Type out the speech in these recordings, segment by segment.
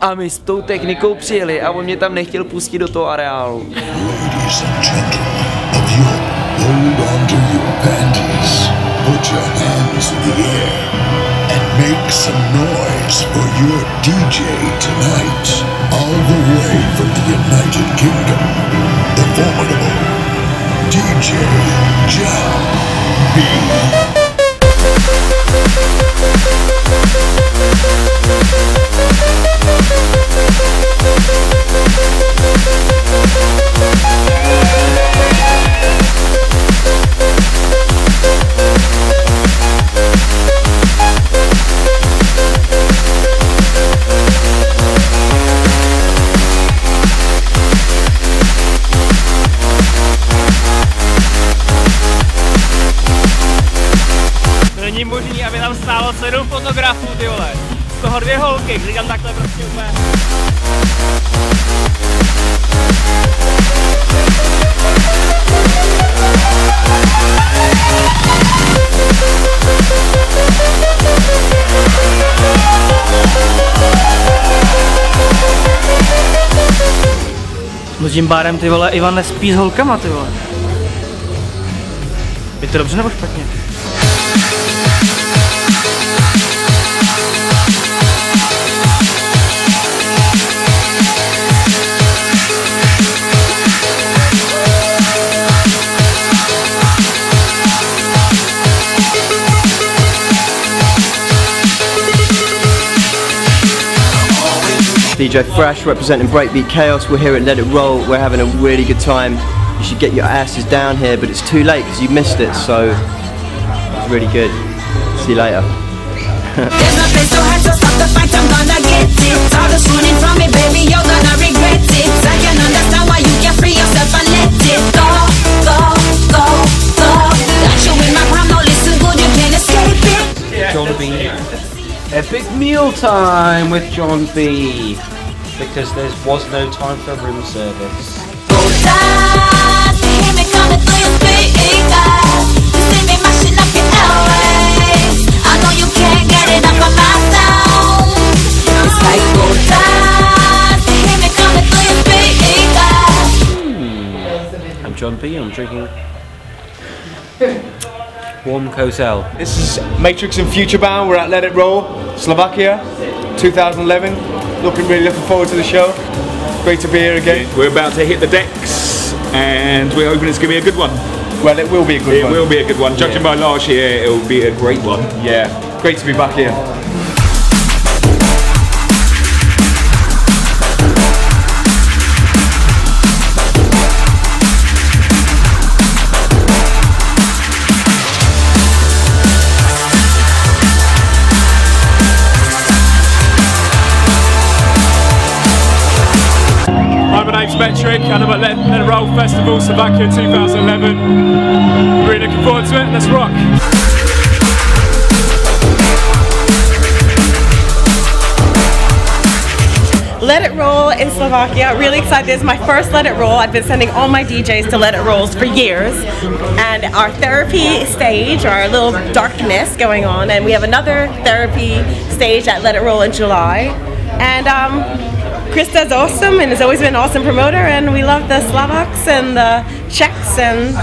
A my s tou technikou přijeli a on mě tam nechtěl pustit do toho areálu. Make some noise for your DJ tonight. All the way from the United Kingdom, the formidable DJ John B. Toho dvě holky, tam takhle prostě úplně... No tím bárem ty vole Ivan nespí s holkama ty vole. Je to dobře nebo špatně? DJ Fresh representing Breakbeat Kaos. We're here at Let It Roll. We're having a really good time. You should get your asses down here, but it's too late because you missed it. So it's really good. See you later. Meal time with John B. Because there was no time for room service. Go down, hear me coming through your speakers. You see me mashing up your airways. I know you can't get it up on my sound. It's like go down, hear me coming through your speakers. I'm John B. I'm drinking warm Kozel. This is Matrix and Futurebound. We're at Let It Roll, Slovakia, 2011. Looking really looking forward to the show. Great to be here again. We're about to hit the decks, and we're hoping it's going to be a good one. Well, it will be a good It one. It will be a good one. Judging by last year, it will be a great one. Yeah, great to be back here. Name's Metric and I'm at Let, It Roll Festival Slovakia 2011. Really looking forward to it, let's rock. Let It Roll in Slovakia. Really excited. This is my first Let It Roll. I've been sending all my DJs to Let It Rolls for years. And our therapy stage, our little darkness going on, and we have another therapy stage at Let It Roll in July. And um, Krista's awesome and has always been an awesome promoter, and we love the Slovaks and the Czechs, and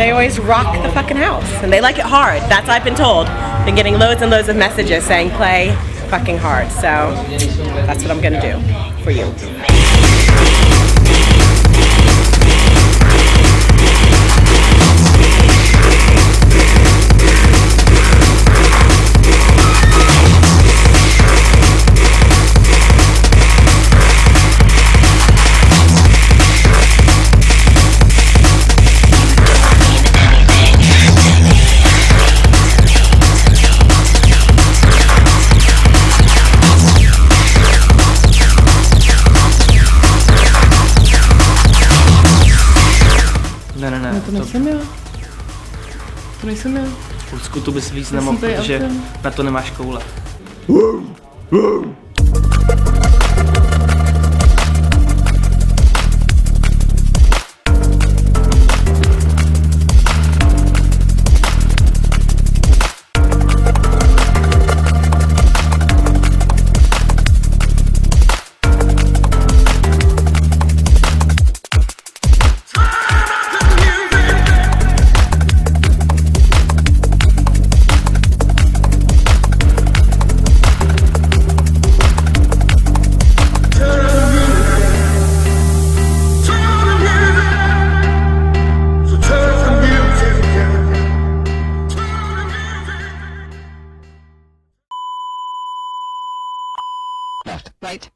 they always rock the fucking house. And they like it hard. That's I've been told. Been getting loads and loads of messages saying play fucking hard. So that's what I'm gonna do for you. To nejsem já. Lucku, tu bys víc nemohl, protože autem. na to nemáš koule. left, right.